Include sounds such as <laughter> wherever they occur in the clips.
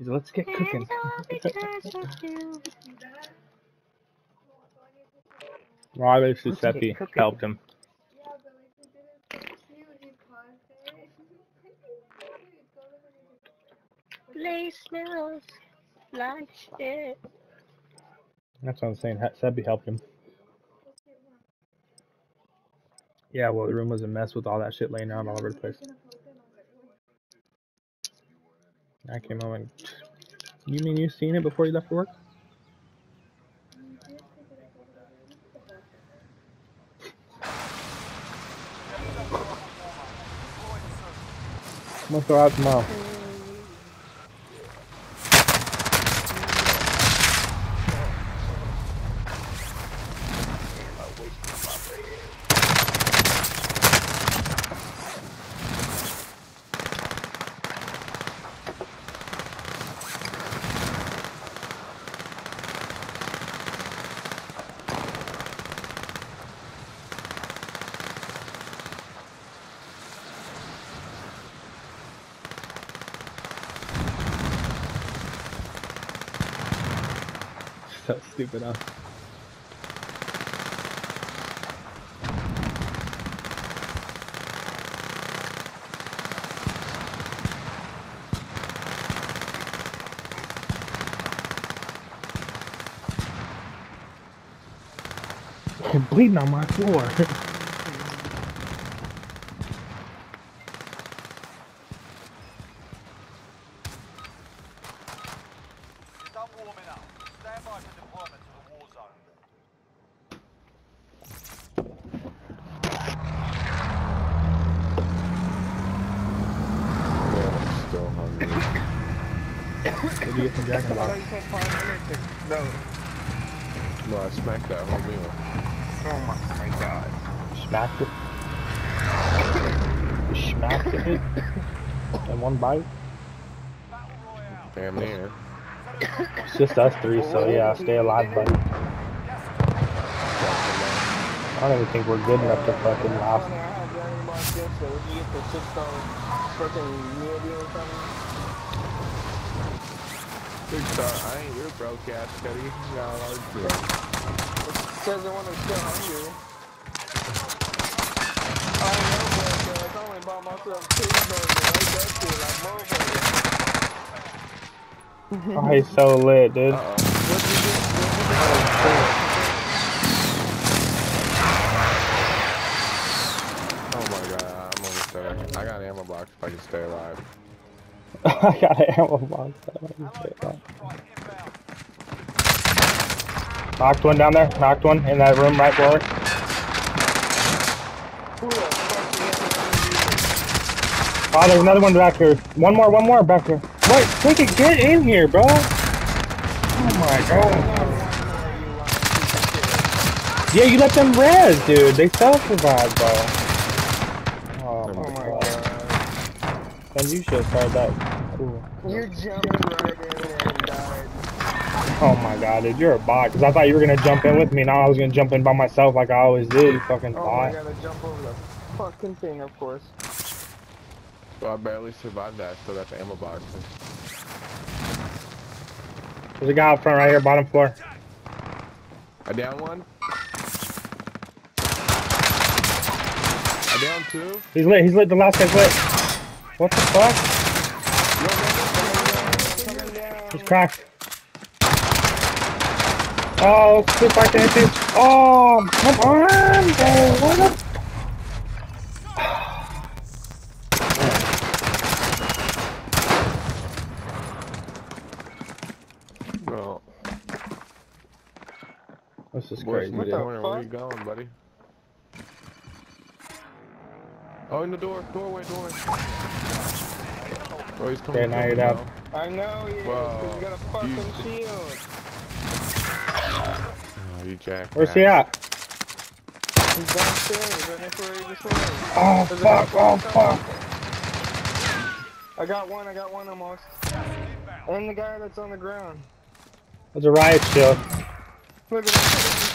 He's let's get cooking. well, <laughs> obviously Let's get Seppi helped him. Yeah, but like he didn't cute, he paused it. Play smells like shit. That's what I'm saying. Ha- Seppi helped him. Yeah, well, the room was a mess with all that shit laying around all over the place. I came home and. You mean you seen it before you left for work? I'm gonna throw out tomorrow. So stupid? You're bleeding on my floor. <laughs> You're done warming up. Stand by for deployment to the war zone. Yeah, still hungry. What do you get from Jack in the Box? No. No, I smacked that whole meal. Oh my, my god. Smacked it. You smacked it in one bite. Damn near. It's just us three, so yeah, stay alive, buddy. I don't even think we're good enough to fucking last. Big star, I ain't your broke ass, Cuddy. You got a shit. Says I want to still hungry. I know, but uh, I only bought myself cheeseburger. I got shit like motherfucker. Oh, he's so lit, dude. Uh-oh. Oh my god, I'm almost there. I got an ammo box if I can stay alive. <laughs> I got an ammo box. Knocked one down there. Knocked one in that room right below. Oh, ah, there's another one back here. One more, one more back here. Wait, take it, get in here, bro. Oh my god. Yeah, you let them res, dude. They self-survived, bro. Oh my god. Then you should have started that. Ooh. You jumped right in and died. Oh my god, dude, you're a bot. Cause I thought you were gonna jump in with me. Now I was gonna jump in by myself like I always did, You fucking Oh, I gotta jump over the fucking thing, of course. Well, I barely survived that, so that's ammo box. There's a guy out front right here, bottom floor. I down one. I down two. He's lit. He's lit. The last guy's lit. What the fuck? Coming down. He's cracked. Oh, super right there too. Oh, come on, bro. What the? No. This is Boys crazy, in the dude. corner, where you going, buddy? Oh, in the door, doorway, doorway. Oh, he's coming. Okay, now through, you're down. I know he is, 'cause Whoa. he got a fucking You- shield. Oh, you jack. Where's he at? He's downstairs, right next to where he just was. Oh There's fuck! Oh fuck! I got one, I got one almost. And the guy that's on the ground. There's a riot shield. Look at that.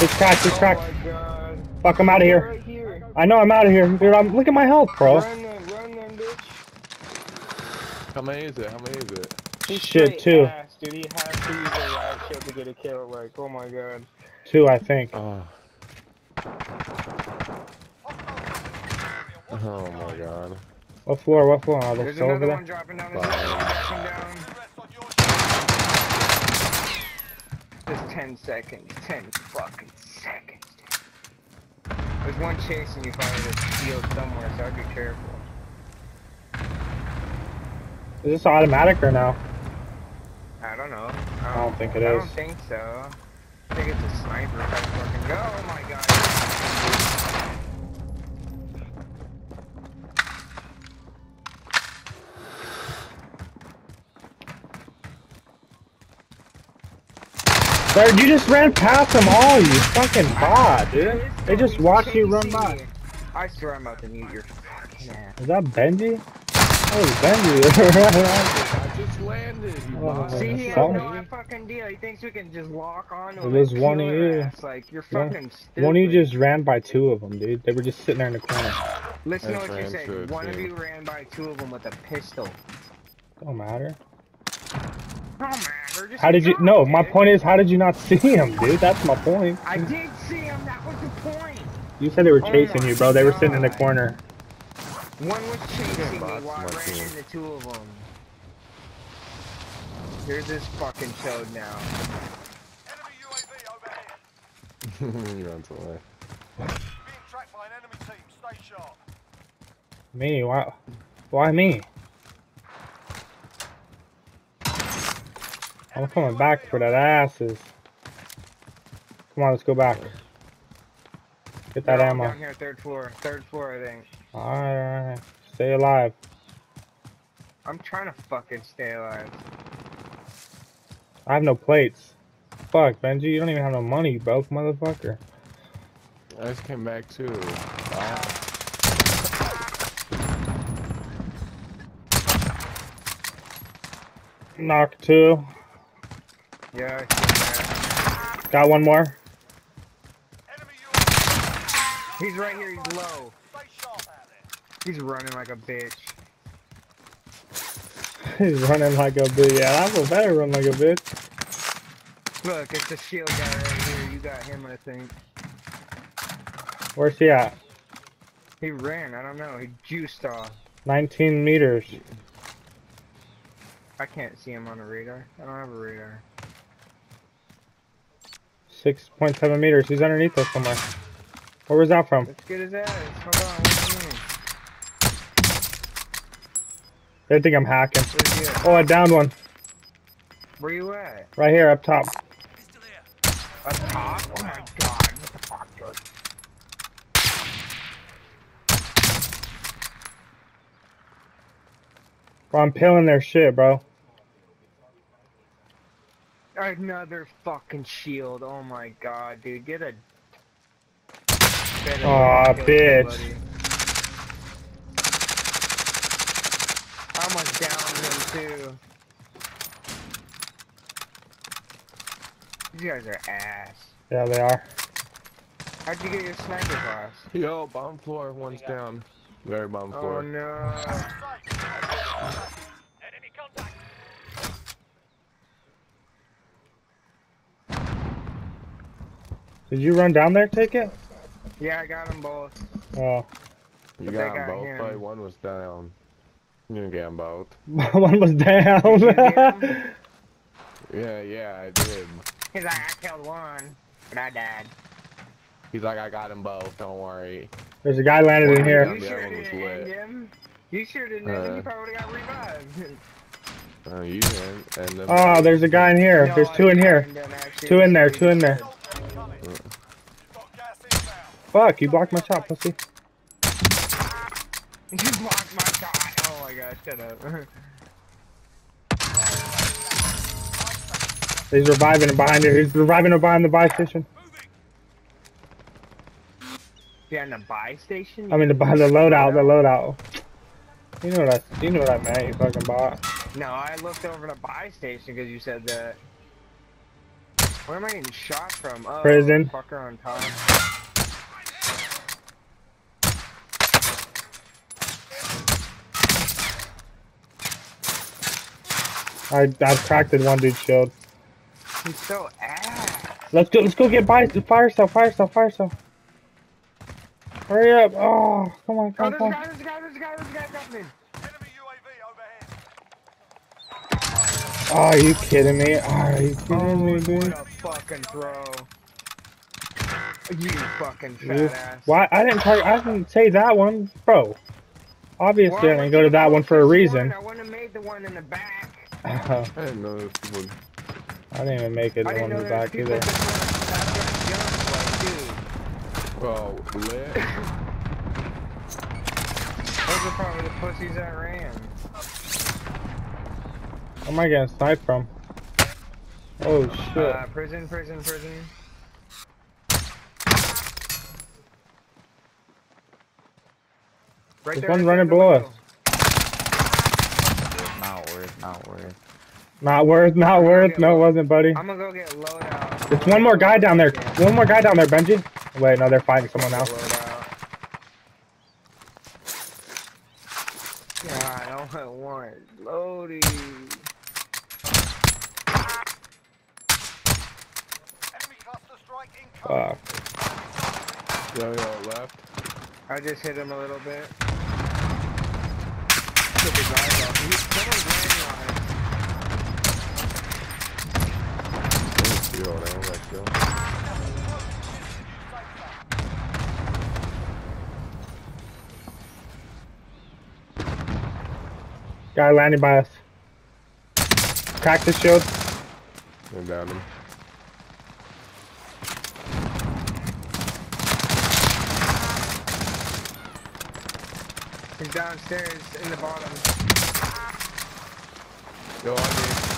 He's cracked. He's cracked. Oh my god. Fuck! I'm out of here. Right here. I know I'm out of here, dude. I'm look at my health, bro. Run then, run then, bitch. How many is it? How many is it? He's Shit, straight too. Ass, dude, he has to use a riot shield to get a kill. Like, oh my god. Two, I think. Oh, oh my god. What floor? What floor? Are they There's still over another one there? dropping down. There's one dropping down. Rest on your Just 10 seconds. 10 fucking seconds. dude. There's one chasing you finally a shield somewhere, so I'd be careful. Is this automatic or no? I don't know. I don't think it I is. don't think so. I think it's a sniper if I fucking go. Oh my god. Dude, you just ran past them all, you fucking bot, dude. They just watched you run by. I swear I'm about to mute your fucking ass. Is that Benji? Oh, Benji. <laughs> I just landed, you Oh. See, he has Something. no fucking deal. He thinks we can just lock on to It him was one of you. ass. Like, you're One- fucking stupid. One of you just ran by two of them, dude. They were just sitting there in the corner. Listen to what you ran said. to it, One of you ran by two of them with a pistol. Don't matter. Oh man, How did you? drunk, No, my point is, how did you not see him, dude? That's my point. I did see him. That was the point. You said they were Oh chasing my you, bro. They were sitting in the corner. One was chasing me while I ran team. into two of them. Here's this fucking chode now. enemy UAV overhead. you ran away. Being tracked by an enemy team. Stay sharp. Me? Why? Why me? I'm coming back for that asses. Come on, let's go back. Get that No, I'm ammo. Down here, third floor. Third floor, I think. Alright, alright. Stay alive. I'm trying to fucking stay alive. I have no plates. Fuck, Benji, you don't even have no money, you broke motherfucker. I just came back too. Bot. Knock two. Yeah, I. Got one more. Enemy He's right here. He's low. Stay sharp out there. He's running like a bitch. <laughs> He's running like a bitch. Yeah, I will better run like a bitch. Look, it's the shield guy right here. You got him, I think. Where's he at? He ran. I don't know. He juiced off. 19 meters. I can't see him on the radar. I don't have a radar. 6.7 meters. He's underneath us somewhere. Where was that from? Let's get his ass. Hold on. What do you mean? They think I'm hacking. Where's he at? Oh, I downed one. Where you at? Right here, up top. Up top? Oh my god. What the fuck, dude? Bro, I'm peeling their shit, bro. Another fucking shield. Oh my god, dude. Get a. better Aw, bitch. somebody. I almost downed him too. These guys are ass. Yeah, they are. How'd you get your sniper class? Yo, bomb floor, one's down. Very bomb Oh floor. Oh no. Did you run down there, take it? Yeah, I got them both. Oh. You But got them both, him. but one was down. You didn't get them both. <laughs> one was down. Did you get? <laughs> Yeah, yeah, I did. He's like, I killed one, but I died. He's like, I got them both, don't worry. There's a guy landed in here. You sure other one was didn't end him? You sure didn't end him? Uh. You probably would've got revived. <laughs> Oh, you didn't. And then Oh, there's a guy in here. No, There's I two in here. Two in there, two in there. Soldier incoming. You've got gas inbound. Fuck, you blocked my shot, pussy. <laughs> You blocked my shot. Oh my god, shut up. <laughs> He's reviving behind here. He's reviving behind the buy station. In the buy station? I mean, the behind the loadout, the loadout. You know what I, you know what I meant, you fucking bot. No, I looked over the buy station because you said that. Where am I getting shot from? Oh, Prison. Fucker on top. I I cracked in one dude's shield. He's so ass. Let's go. Let's go get by fire stuff. Fire stuff. Fire stuff. Hurry up! Oh, come on, Oh, come there's on. a guy, there's a guy, there's a guy, there's a guy coming. Enemy UAV overhead. Oh, are you kidding me? Are you kidding me, Oh, dude? What a fucking throw. You fucking You- fat ass. Why? I didn't target. I didn't say that one, bro. Obviously, I didn't go to that one for a reason. I wouldn't have made the one in the back. <laughs> I I didn't know this would. didn't even make it I the one in the back either. that just wanna Well, lit. Those are probably the pussies that ran. Where am I getting sniped from? Oh shit! Uh, prison, prison, prison. Right There's there, one right running there, below us. Not worth, not worth. Not worth, not worth. No, it wasn't, buddy. I'm gonna go get loadout. There's one more guy down there. One more guy down there, Benji. Wait, no, they're fighting someone now. Loadout. God, all I want is loading. Enemy cluster strike incoming. Fuck. Yo, yo, left. I just hit him a little bit. Took his eyes off. He, someone's landing on it. Yo, that was like, yo. Guy landing by us. Crack the shield. I downed him. He's downstairs in the bottom. Yo, I need.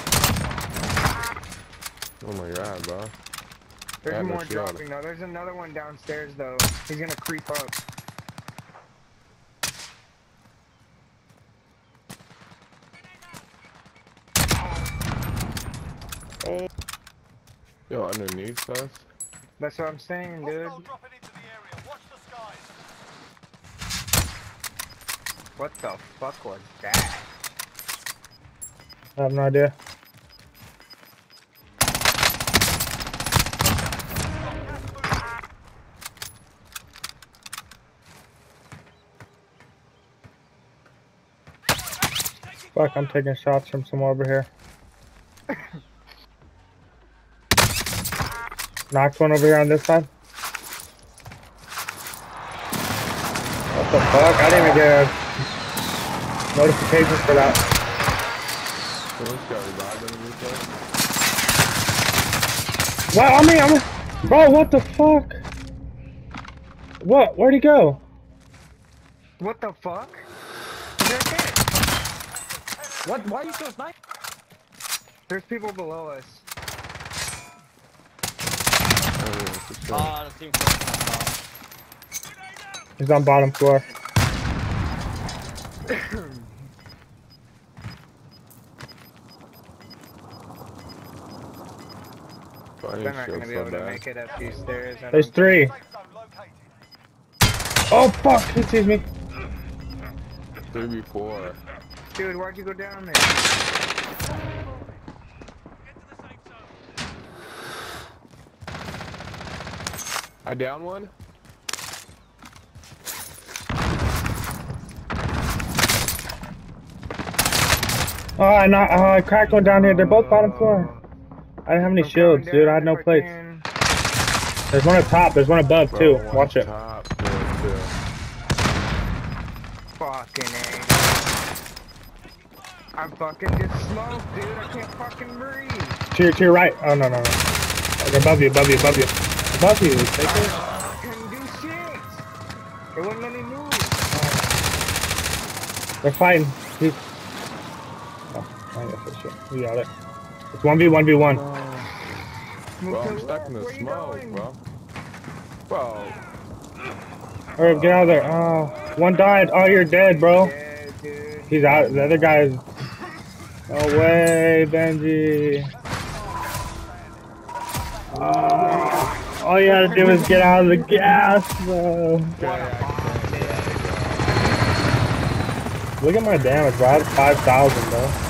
Oh my god, bro. There's Yeah, no more dropping though. There's another one downstairs though. He's gonna creep up. Yo, underneath us. That's what I'm saying, dude. Hostile dropping into the area. Watch the skies. What the fuck was that? I have no idea. Fuck, I'm taking shots from somewhere over here. <laughs> Knocked one over here on this side. What the fuck? I didn't even get notification for that. Someone's got revived underneath us. Wow, I mean, I'm, bro, what the fuck? What? Where'd he go? What the fuck? He's right there. What? Why are you so snipe? There's people below us. Oh, sure. Team He's on bottom floor. <laughs> I They're not gonna be so able to make it up these stairs. I There's don't three. Safe zone located. Oh fuck! He sees me. Three before. Dude, why'd you go down there? I down one. Oh, I not. Oh, uh, I cracked one down here. They're both bottom floor. I didn't have any I'm shields, coming dude. I had no if plates. can. There's one up top. There's one above Bro, too. one Watch it. Top, there, too. Fucking A. I'm fucking just smoked, dude. I can't fucking breathe. To your, to your right. Oh no no no. Okay, above you, above you, above you, above you. Take it. I couldn't do shit. It wouldn't let me move. They're fighting. He's. Oh, I guess that's shit. We got it. It's one v one v one. Move Bro, I'm the stuck in the. Where smoke, bro. Bro, Alright, get out of there. Oh, one died. Oh, you're dead, bro. Yeah, dude. He's out. The other guy is. No way, Benji. Oh, all you gotta do is get out of the gas, bro. Look at my damage, bro. I have 5,000, bro.